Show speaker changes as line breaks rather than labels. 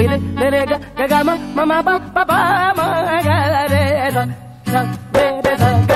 li li li li ga ga ma ma ma ba ba ba ma ga re sa sa re sa